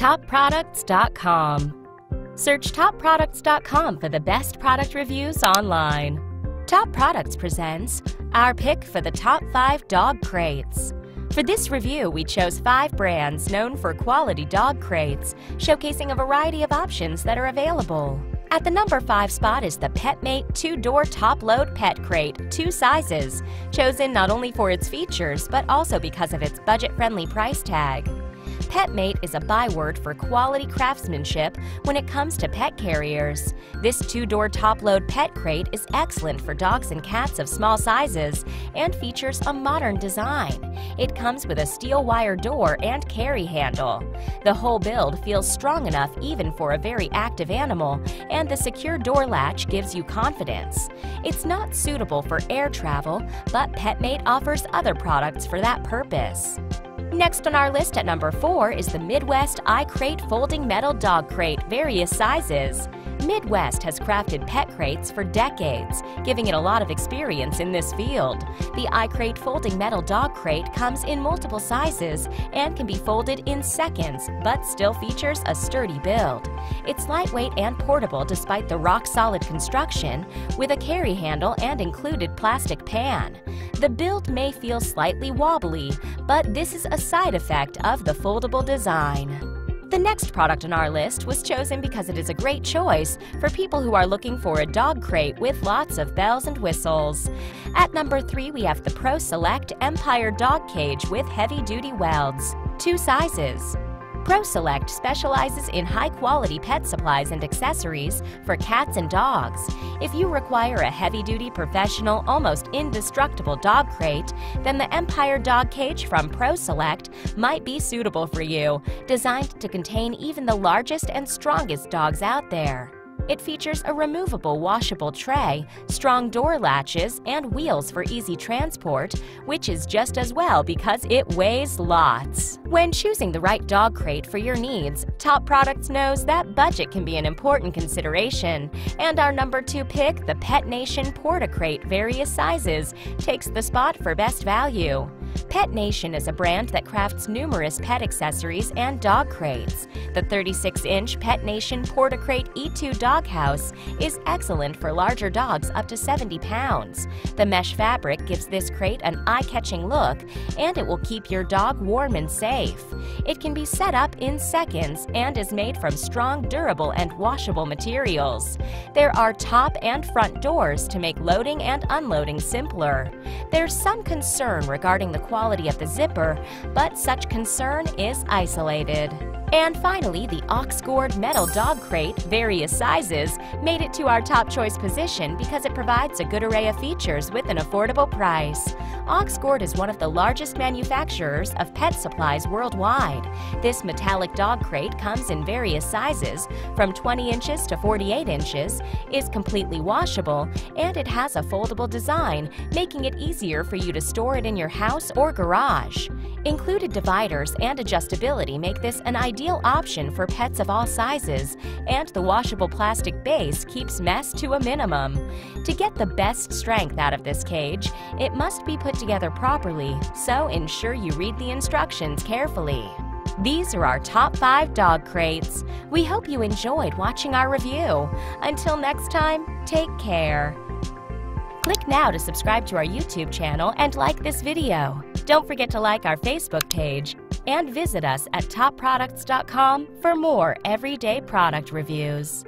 topproducts.com. Search topproducts.com for the best product reviews online. Top Products presents our pick for the top 5 dog crates. For this review, we chose five brands known for quality dog crates, showcasing a variety of options that are available. At the number 5 spot is the PetMate 2-door top-load pet crate, two sizes, chosen not only for its features but also because of its budget-friendly price tag. PetMate is a byword for quality craftsmanship when it comes to pet carriers. This two-door top-load pet crate is excellent for dogs and cats of small sizes and features a modern design. It comes with a steel wire door and carry handle. The whole build feels strong enough even for a very active animal, and the secure door latch gives you confidence. It's not suitable for air travel, but PetMate offers other products for that purpose. Next on our list at number 4 is the Midwest iCrate Folding Metal Dog Crate, various sizes. Midwest has crafted pet crates for decades, giving it a lot of experience in this field. The iCrate Folding Metal Dog Crate comes in multiple sizes and can be folded in seconds, but still features a sturdy build. It's lightweight and portable despite the rock-solid construction, with a carry handle and included plastic pan. The build may feel slightly wobbly, but this is a side effect of the foldable design. The next product on our list was chosen because it is a great choice for people who are looking for a dog crate with lots of bells and whistles. At number 3 we have the Pro Select Empire Dog Cage with heavy-duty welds. Two sizes. ProSelect specializes in high-quality pet supplies and accessories for cats and dogs. If you require a heavy-duty, professional, almost indestructible dog crate, then the Empire Dog Cage from ProSelect might be suitable for you, designed to contain even the largest and strongest dogs out there. It features a removable washable tray, strong door latches, and wheels for easy transport, which is just as well because it weighs lots. When choosing the right dog crate for your needs, Top Products knows that budget can be an important consideration, and our number two pick, the Pet Nation Port-A-Crate various sizes, takes the spot for best value. Pet Nation is a brand that crafts numerous pet accessories and dog crates. The 36-inch Pet Nation Port-A-Crate E2 Doghouse is excellent for larger dogs up to 70 pounds. The mesh fabric gives this crate an eye-catching look, and it will keep your dog warm and safe. It can be set up in seconds and is made from strong, durable, and washable materials. There are top and front doors to make loading and unloading simpler. There's some concern regarding the quality of the zipper, but such concern is isolated. And finally, the Oxgord Metal Dog Crate, various sizes, made it to our top choice position because it provides a good array of features with an affordable price. Oxgord is one of the largest manufacturers of pet supplies worldwide. This metallic dog crate comes in various sizes, from 20 inches to 48 inches, is completely washable, and it has a foldable design, making it easier for you to store it in your house or garage. Included dividers and adjustability make this an ideal option for pets of all sizes, and the washable plastic base keeps mess to a minimum. To get the best strength out of this cage, it must be put together properly, so ensure you read the instructions carefully. These are our top 5 dog crates. We hope you enjoyed watching our review. Until next time, take care. Click now to subscribe to our YouTube channel and like this video. Don't forget to like our Facebook page and visit us at topproducts.com for more everyday product reviews.